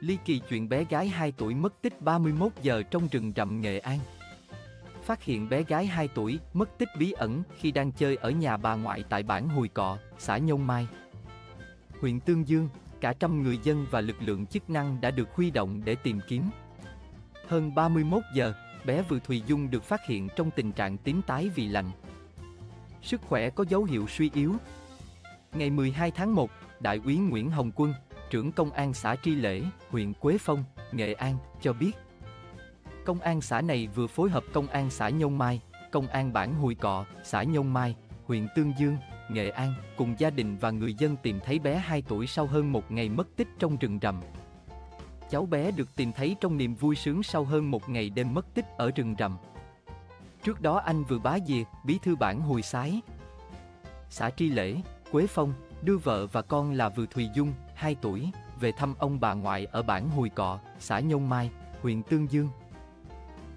Ly kỳ chuyện bé gái 2 tuổi mất tích 31 giờ trong rừng rậm Nghệ An. Phát hiện bé gái 2 tuổi mất tích bí ẩn khi đang chơi ở nhà bà ngoại tại bản Hùi Cọ, xã Nhông Mai. Huyện Tương Dương, cả trăm người dân và lực lượng chức năng đã được huy động để tìm kiếm. Hơn 31 giờ, bé Vừa Thùy Dung được phát hiện trong tình trạng tím tái vì lạnh. Sức khỏe có dấu hiệu suy yếu. Ngày 12 tháng 1, Đại úy Nguyễn Hồng Quân, trưởng công an xã Tri Lễ, huyện Quế Phong, Nghệ An, cho biết. Công an xã này vừa phối hợp công an xã Nhông Mai, công an bản Hùi Cọ, xã Nhông Mai, huyện Tương Dương, Nghệ An, cùng gia đình và người dân tìm thấy bé 2 tuổi sau hơn một ngày mất tích trong rừng rậm. Cháu bé được tìm thấy trong niềm vui sướng sau hơn một ngày đêm mất tích ở rừng rậm. Trước đó anh vừa bá dìa, bí thư bản Hùi Sái. Xã Tri Lễ, Quế Phong, đưa vợ và con là Vừa Thùy Dung, 2 tuổi, về thăm ông bà ngoại ở bản Hùi Cọ, xã Nhông Mai, huyện Tương Dương.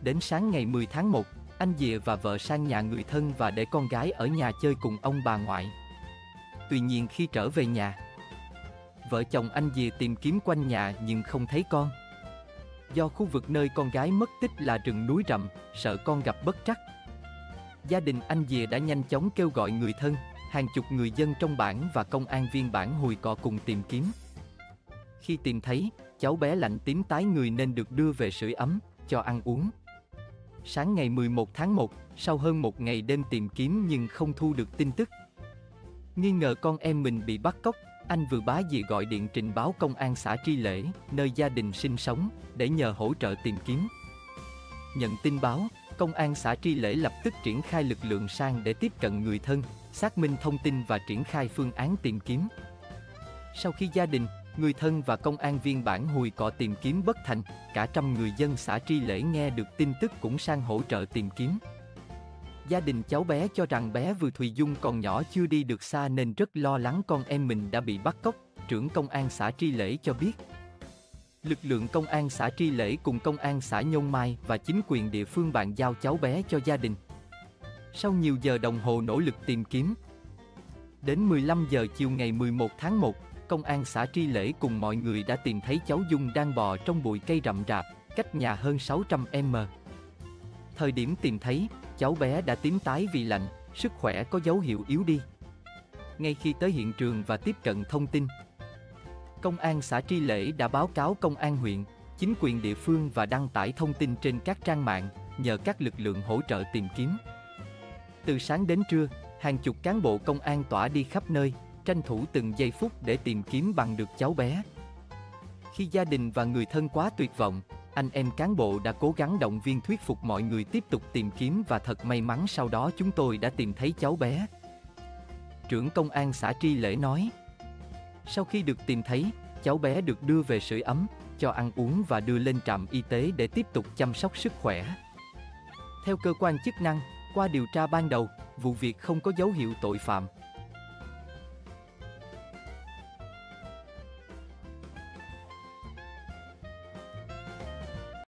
Đến sáng ngày 10 tháng 1, anh Dìa và vợ sang nhà người thân và để con gái ở nhà chơi cùng ông bà ngoại. Tuy nhiên khi trở về nhà, vợ chồng anh Dìa tìm kiếm quanh nhà nhưng không thấy con. Do khu vực nơi con gái mất tích là rừng núi rậm, sợ con gặp bất trắc. Gia đình anh Dìa đã nhanh chóng kêu gọi người thân, hàng chục người dân trong bản và công an viên bản Hùi Cọ cùng tìm kiếm. Khi tìm thấy, cháu bé lạnh tím tái người nên được đưa về sưởi ấm, cho ăn uống. Sáng ngày 11 tháng 1, sau hơn một ngày đêm tìm kiếm nhưng không thu được tin tức. Nghi ngờ con em mình bị bắt cóc, anh vừa bá dì gọi điện trình báo công an xã Tri Lễ, nơi gia đình sinh sống, để nhờ hỗ trợ tìm kiếm. Nhận tin báo, công an xã Tri Lễ lập tức triển khai lực lượng sang để tiếp cận người thân, xác minh thông tin và triển khai phương án tìm kiếm. Sau khi gia đình, người thân và công an viên bản Hùi Cọ tìm kiếm bất thành, cả trăm người dân xã Tri Lễ nghe được tin tức cũng sang hỗ trợ tìm kiếm. Gia đình cháu bé cho rằng bé Vừa Thùy Dung còn nhỏ chưa đi được xa nên rất lo lắng con em mình đã bị bắt cóc, trưởng công an xã Tri Lễ cho biết. Lực lượng công an xã Tri Lễ cùng công an xã Nhông Mai và chính quyền địa phương bàn giao cháu bé cho gia đình. Sau nhiều giờ đồng hồ nỗ lực tìm kiếm, đến 15 giờ chiều ngày 11 tháng 1, công an xã Tri Lễ cùng mọi người đã tìm thấy cháu Dung đang bò trong bụi cây rậm rạp, cách nhà hơn 600 m. Thời điểm tìm thấy, cháu bé đã tím tái vì lạnh, sức khỏe có dấu hiệu yếu đi. Ngay khi tới hiện trường và tiếp cận thông tin, Công an xã Tri Lễ đã báo cáo công an huyện, chính quyền địa phương và đăng tải thông tin trên các trang mạng, nhờ các lực lượng hỗ trợ tìm kiếm. Từ sáng đến trưa, hàng chục cán bộ công an tỏa đi khắp nơi, tranh thủ từng giây phút để tìm kiếm bằng được cháu bé. Khi gia đình và người thân quá tuyệt vọng, anh em cán bộ đã cố gắng động viên thuyết phục mọi người tiếp tục tìm kiếm và thật may mắn sau đó chúng tôi đã tìm thấy cháu bé. Trưởng công an xã Tri Lễ nói. Sau khi được tìm thấy, cháu bé được đưa về sưởi ấm, cho ăn uống và đưa lên trạm y tế để tiếp tục chăm sóc sức khỏe. Theo cơ quan chức năng, qua điều tra ban đầu, vụ việc không có dấu hiệu tội phạm,